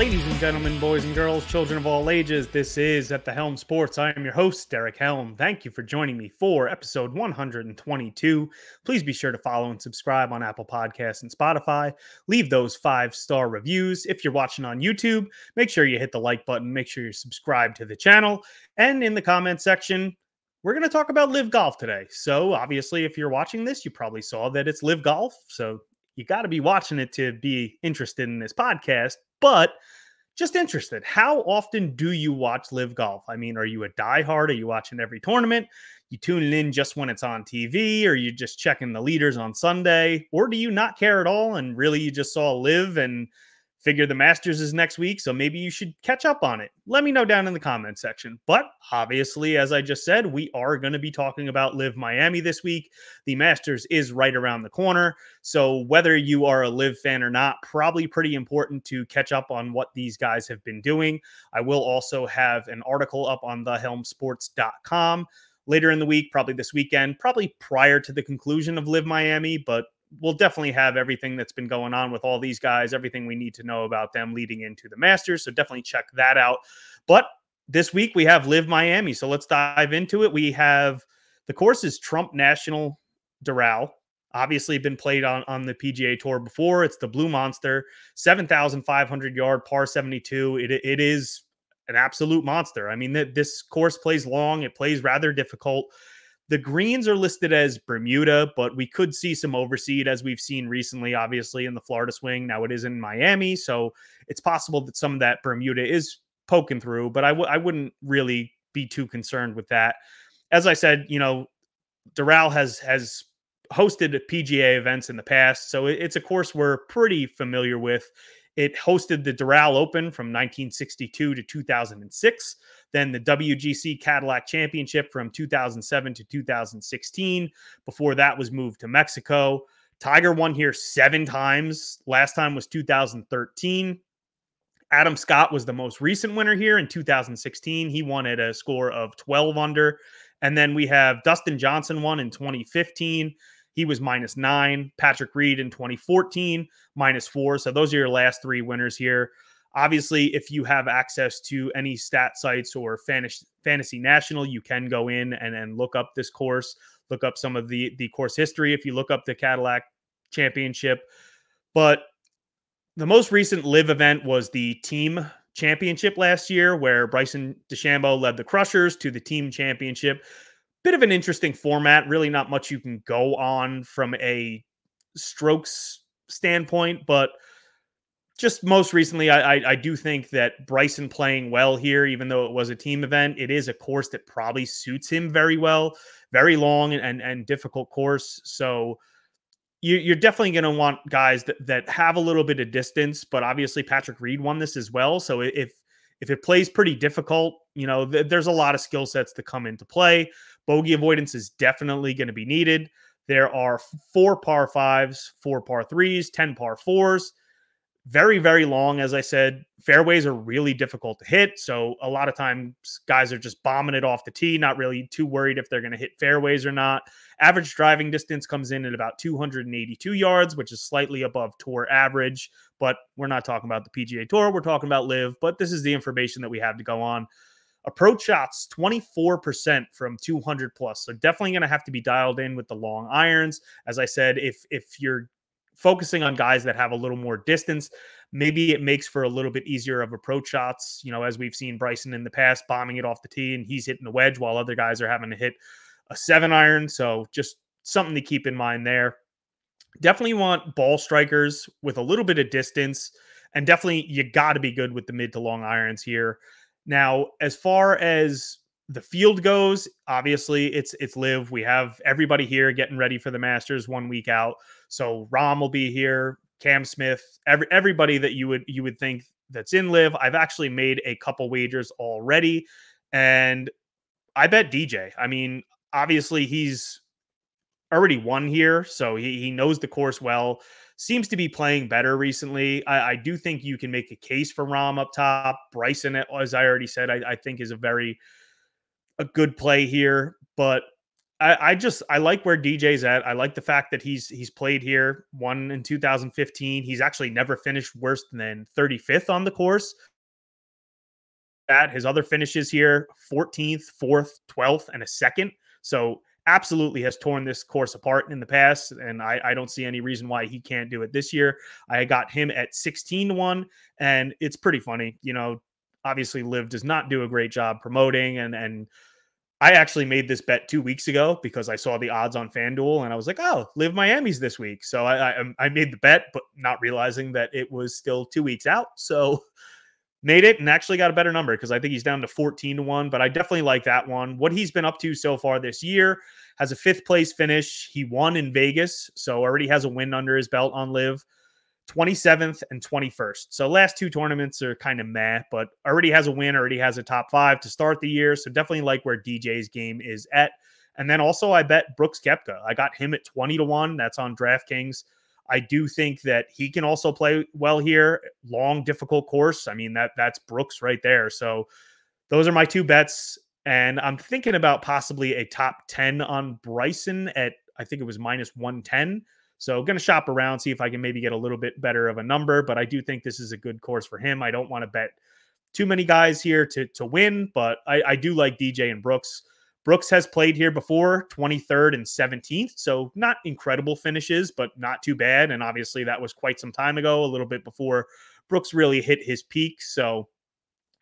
Ladies and gentlemen, boys and girls, children of all ages, this is At the Helm Sports. I am your host, Derek Helm. Thank you for joining me for episode 122. Please be sure to follow and subscribe on Apple Podcasts and Spotify. Leave those five star reviews. If you're watching on YouTube, make sure you hit the like button, make sure you're subscribed to the channel. And in the comment section, we're going to talk about LIV Golf today. So, obviously, if you're watching this, you probably saw that it's LIV Golf. So, you got to be watching it to be interested in this podcast, but just interested. How often do you watch LIV Golf? I mean, are you a diehard? Are you watching every tournament? You tuning in just when it's on TV? Or you just checking the leaders on Sunday? Or do you not care at all and really you just saw LIV and figure the Masters is next week, so maybe you should catch up on it. Let me know down in the comment section. But obviously, as I just said, we are going to be talking about LIV Miami this week. The Masters is right around the corner. So whether you are a LIV fan or not, probably pretty important to catch up on what these guys have been doing. I will also have an article up on thehelmsports.com later in the week, probably this weekend, probably prior to the conclusion of LIV Miami, but we'll definitely have everything that's been going on with all these guys, everything we need to know about them leading into the Masters. So definitely check that out. But this week we have LIV Miami. So let's dive into it. We have the course is Trump National Doral. Obviously, been played on, on the PGA Tour before. It's the Blue Monster, 7,500 yard par 72. It, it is an absolute monster. I mean, this course plays long, it plays rather difficult. The greens are listed as Bermuda, but we could see some overseed as we've seen recently, obviously, in the Florida swing. Now it is in Miami, so it's possible that some of that Bermuda is poking through, but I w- I wouldn't really be too concerned with that. As I said, you know, Doral has has hosted PGA events in the past, so it's a course we're pretty familiar with. It hosted the Doral Open from 1962 to 2006 then the WGC Cadillac Championship from 2007 to 2016. Before that was moved to Mexico. Tiger won here seven times. Last time was 2013. Adam Scott was the most recent winner here in 2016. He won at a score of 12 under. And then we have Dustin Johnson won in 2015. He was minus nine. Patrick Reed in 2014, minus four. So those are your last three winners here. Obviously, if you have access to any stat sites or Fantasy, National, you can go in and, and look up this course, look up some of the, the course history if you look up the Cadillac Championship. But the most recent LIV event was the team championship last year, where Bryson DeChambeau led the Crushers to the team championship. Bit of an interesting format, really not much you can go on from a strokes standpoint, but – just most recently, I, I, I do think that Bryson playing well here, even though it was a team event, it is a course that probably suits him very well. Very long and and, and difficult course, so you, you're definitely going to want guys that that have a little bit of distance. But obviously, Patrick Reed won this as well, so if if it plays pretty difficult, you know, th- there's a lot of skill sets to come into play. Bogey avoidance is definitely going to be needed. There are four par fives, four par threes, 10 par fours very, very long. As I said, fairways are really difficult to hit. So a lot of times guys are just bombing it off the tee, not really too worried if they're going to hit fairways or not. Average driving distance comes in at about 282 yards, which is slightly above tour average. But we're not talking about the PGA Tour. We're talking about LIV. But this is the information that we have to go on. Approach shots 24% from 200 plus. So definitely going to have to be dialed in with the long irons. As I said, if if you're focusing on guys that have a little more distance. Maybe it makes for a little bit easier of approach shots, you know, as we've seen Bryson in the past bombing it off the tee and he's hitting the wedge while other guys are having to hit a seven iron. So just something to keep in mind there. Definitely want ball strikers with a little bit of distance. And definitely you got to be good with the mid to long irons here. Now, as far as the field goes, obviously it's it's LIV. We have everybody here getting ready for the Masters one week out. So Rahm will be here, Cam Smith, every everybody that you would you would think that's in LIV. I've actually made a couple wagers already, and I bet DJ. I mean, obviously he's already won here, so he he knows the course well. Seems to be playing better recently. I, I do think you can make a case for Rahm up top. Bryson, as I already said, I, I think is a very a good play here, but I, I, just I like where DJ's at. I like the fact that he's he's played here, won in 2015. He's actually never finished worse than 35th on the course. That his other finishes here, 14th, 4th, 12th, and a second. So absolutely has torn this course apart in the past, and I, I don't see any reason why he can't do it this year. I got him at 16 to 1, and it's pretty funny. You know, obviously LIV does not do a great job promoting and and I actually made this bet two weeks ago because I saw the odds on FanDuel and I was like, oh, LIV Miami's this week. So I, I, I made the bet, but not realizing that it was still two weeks out. So made it and actually got a better number because I think he's down to 14 to 1. But I definitely like that one. What he's been up to so far this year has a fifth place finish. He won in Vegas, so already has a win under his belt on LIV 27th and 21st. So last two tournaments are kind of meh, but already has a win, already has a top five to start the year. So definitely like where DJ's game is at. And then also I bet Brooks Koepka. I got him at 20 to 1. That's on DraftKings. I do think that he can also play well here. Long, difficult course. I mean, that that's Brooks right there. So those are my two bets. And I'm thinking about possibly a top 10 on Bryson at I think it was minus 110. So going to shop around, see if I can maybe get a little bit better of a number. But I do think this is a good course for him. I don't want to bet too many guys here to to win, but I, I do like DJ and Brooks. Brooks has played here before, 23rd and 17th. So not incredible finishes, but not too bad. And obviously that was quite some time ago, a little bit before Brooks really hit his peak. So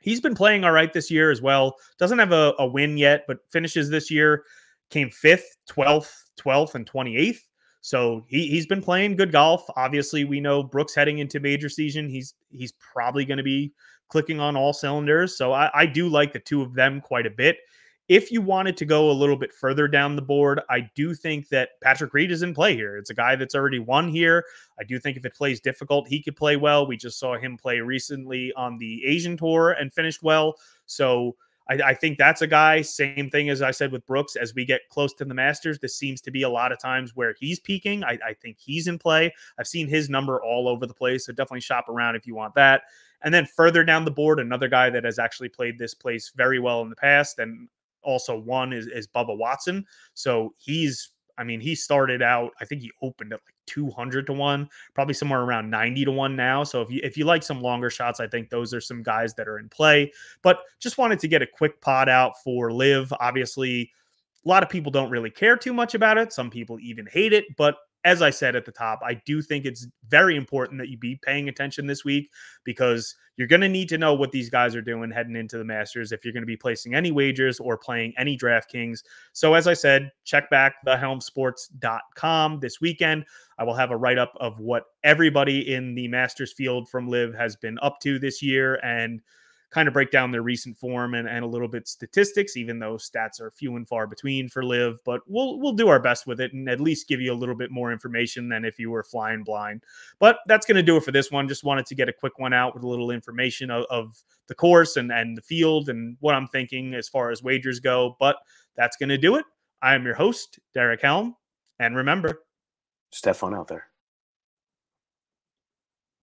he's been playing all right this year as well. Doesn't have a, a win yet, but finishes this year came fifth, 12th, 12th, and 28th. So he he's been playing good golf. Obviously, we know Brooks heading into major season. He's he's probably going to be clicking on all cylinders. So I, I do like the two of them quite a bit. If you wanted to go a little bit further down the board, I do think that Patrick Reed is in play here. It's a guy that's already won here. I do think if it plays difficult, he could play well. We just saw him play recently on the Asian tour and finished well. So I, I, think that's a guy. Same thing as I said with Brooks. As we get close to the Masters, this seems to be a lot of times where he's peaking. I, I think he's in play. I've seen his number all over the place, so definitely shop around if you want that. And then further down the board, another guy that has actually played this place very well in the past and also won is, is Bubba Watson. So he's I mean, he started out, I think he opened at like 200 to 1, probably somewhere around 90 to 1 now. So if you if you like some longer shots, I think those are some guys that are in play. But just wanted to get a quick pot out for LIV. Obviously, a lot of people don't really care too much about it. Some people even hate it, but as I said at the top, I do think it's very important that you be paying attention this week because you're going to need to know what these guys are doing heading into the Masters if you're going to be placing any wagers or playing any DraftKings. So, as I said, check back thehelmsports.com this weekend. I will have a write up of what everybody in the Masters field from LIV has been up to this year and kind of break down their recent form and, and a little bit statistics, even though stats are few and far between for LIV. But we'll we'll do our best with it and at least give you a little bit more information than if you were flying blind. But that's going to do it for this one. Just wanted to get a quick one out with a little information of, of the course and and the field and what I'm thinking as far as wagers go. But that's going to do it. I am your host, Derek Helm, and remember, Stefan out there.